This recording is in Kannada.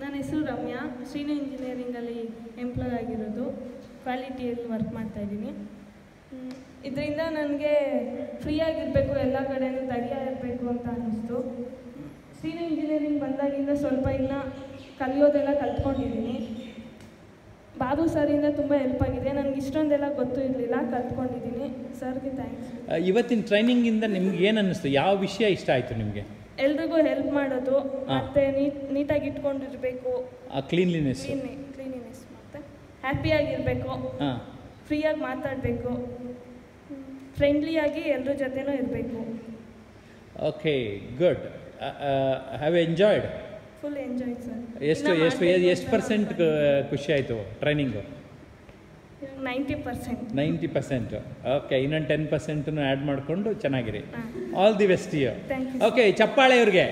ನನ್ನ ಹೆಸರು ರಮ್ಯಾ ಶ್ರೀನು ಇಂಜಿನಿಯರಿಂಗಲ್ಲಿ ಎಂಪ್ಲಾಯ್ ಆಗಿರೋದು. ಕ್ವಾಲಿಟಿಯಲ್ಲಿ ವರ್ಕ್ ಮಾಡ್ತಾ ಇದ್ದೀನಿ. ಇದರಿಂದ ನನಗೆ ಫ್ರೀ ಆಗಿರಬೇಕು, ಎಲ್ಲ ಕಡೆಯೂ ಇರಬೇಕು ಅಂತ ಅನ್ನಿಸ್ತು. ಶ್ರೀನು ಇಂಜಿನಿಯರಿಂಗ್ ಬಂದಾಗಿಂದ ಸ್ವಲ್ಪ ಇನ್ನು ಕಲಿಯೋದೆಲ್ಲ ಕಲ್ತ್ಕೊಂಡಿದ್ದೀನಿ. ಬಾಬು ಸರಿಂದ ತುಂಬ ಹೆಲ್ಪ್ ಆಗಿದೆ. ನನಗೆ ಇಷ್ಟೊಂದೆಲ್ಲ ಗೊತ್ತು ಇರಲಿಲ್ಲ, ಕಲ್ತ್ಕೊಂಡಿದ್ದೀನಿ. ಸರ್ಗೆ ಥ್ಯಾಂಕ್ಸ್ ಇವತ್ತಿನ ಟ್ರೈನಿಂಗಿಂದ ನಿಮ್ಗೆ ಏನು ಅನ್ನಿಸ್ತು? ಯಾವ ವಿಷಯ ಇಷ್ಟ ಆಯಿತು ನಿಮಗೆ? ಎಲ್ರಿಗೂ ಹೆಲ್ಪ್ ಮಾಡೋದು ಮತ್ತೆ ನೀಟ್ ನೀಟಾಗಿ ಇಟ್ಕೊಂಡಿರಬೇಕು. ಆ ಕ್ಲೀನ್ಲಿನೆಸ್ ಮತ್ತೆ ಹ್ಯಾಪಿಯಾಗಿರಬೇಕು ಹಾಂ. ಫ್ರೀಯಾಗಿ ಮಾತಾಡಬೇಕು. ಫ್ರೆಂಡ್ಲಿಯಾಗಿ ಎಲ್ಲರ ಜೊತೆನೂ ಇರಬೇಕು. Okay good have enjoyed full enjoy sir ಎಷ್ಟು ಎಷ್ಟು ಎಷ್ಟು ಪರ್ಸೆಂಟ್ ಖುಷಿ ಆಯಿತು training ninety percent. Ninety percent. Okay ಇನ್ನೊಂದು ಟೆನ್ ಪರ್ಸೆಂಟನ್ನು ಆ್ಯಡ್ ಮಾಡಿಕೊಂಡು ಚೆನ್ನಾಗಿರಿ. All the best you okay ಚಪ್ಪಾಳೆ ಇವ್ರಿಗೆ